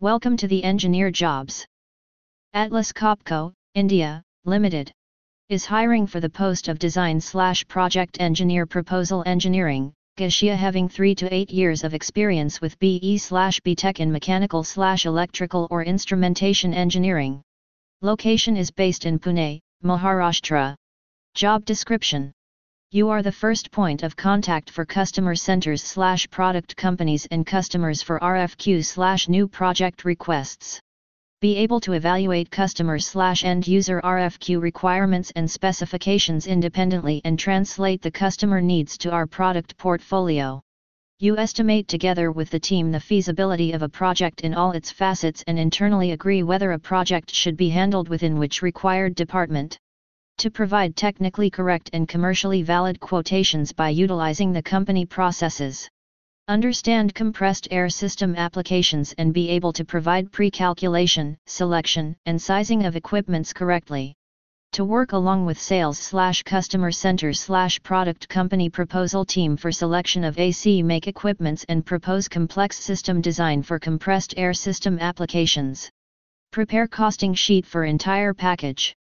Welcome to the Engineer Jobs. Atlas Copco, India, Limited, is hiring for the post of Design slash Project Engineer Proposal Engineering, GECIA having 3 to 8 years of experience with BE slash BTech in mechanical slash electrical or instrumentation engineering. Location is based in Pune, Maharashtra. Job description you are the first point of contact for customer centers slash product companies and customers for RFQ slash new project requests. Be able to evaluate customer slash end user RFQ requirements and specifications independently and translate the customer needs to our product portfolio. You estimate together with the team the feasibility of a project in all its facets and internally agree whether a project should be handled within which required department to provide technically correct and commercially valid quotations by utilizing the company processes. Understand compressed air system applications and be able to provide pre-calculation, selection, and sizing of equipments correctly. To work along with sales slash customer center slash product company proposal team for selection of AC make equipments and propose complex system design for compressed air system applications. Prepare costing sheet for entire package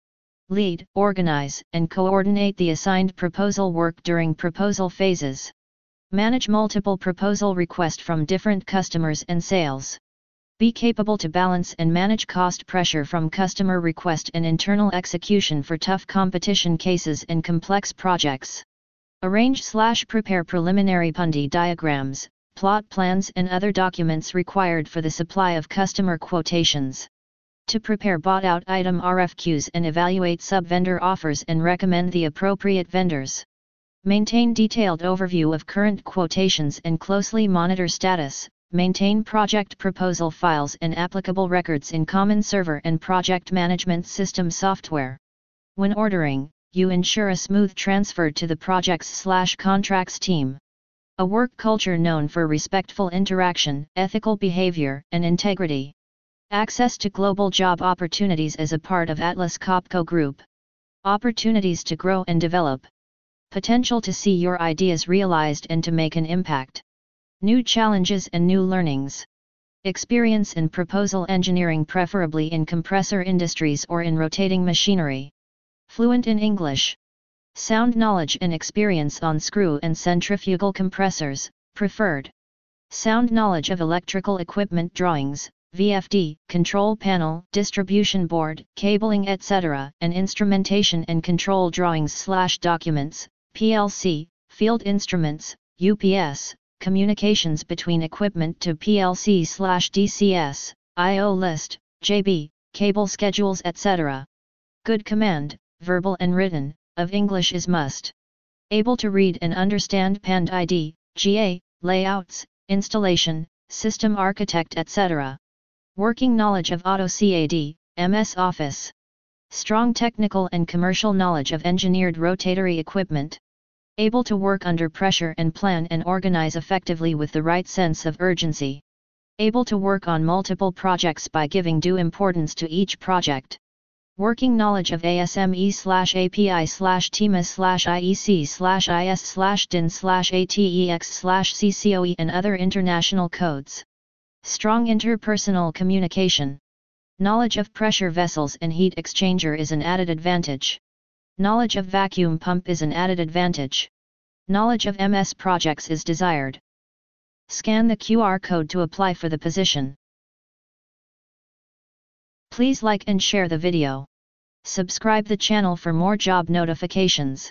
lead, organize, and coordinate the assigned proposal work during proposal phases. Manage multiple proposal requests from different customers and sales. Be capable to balance and manage cost pressure from customer request and internal execution for tough competition cases and complex projects. Arrange slash prepare preliminary P&ID diagrams, plot plans and other documents required for the supply of customer quotations to prepare bought out item RFQs and evaluate sub-vendor offers and recommend the appropriate vendors. Maintain detailed overview of current quotations and closely monitor status, maintain project proposal files and applicable records in common server and project management system software. When ordering, you ensure a smooth transfer to the projects/contracts team. A work culture known for respectful interaction, ethical behavior, and integrity. Access to global job opportunities as a part of Atlas Copco Group. Opportunities to grow and develop. Potential to see your ideas realized and to make an impact. New challenges and new learnings. Experience in proposal engineering preferably in compressor industries or in rotating machinery. Fluent in English. Sound knowledge and experience on screw and centrifugal compressors, preferred. Sound knowledge of electrical equipment drawings, VFD, control panel, distribution board, cabling etc., and instrumentation and control drawings slash documents, PLC, field instruments, UPS, communications between equipment to PLC slash DCS, IO list, JB, cable schedules etc. Good command, verbal and written, of English is must. Able to read and understand P&ID, GA, layouts, installation, system architect etc. Working knowledge of AutoCAD, MS Office. Strong technical and commercial knowledge of engineered rotatory equipment. Able to work under pressure and plan and organize effectively with the right sense of urgency. Able to work on multiple projects by giving due importance to each project. Working knowledge of ASME slash API slash TEMA slash IEC slash IS slash DIN slash ATEX slash CCOE and other international codes. Strong interpersonal communication. Knowledge of pressure vessels and heat exchanger is an added advantage. Knowledge of vacuum pump is an added advantage. Knowledge of MS projects is desired. Scan the QR code to apply for the position. Please like and share the video. Subscribe the channel for more job notifications.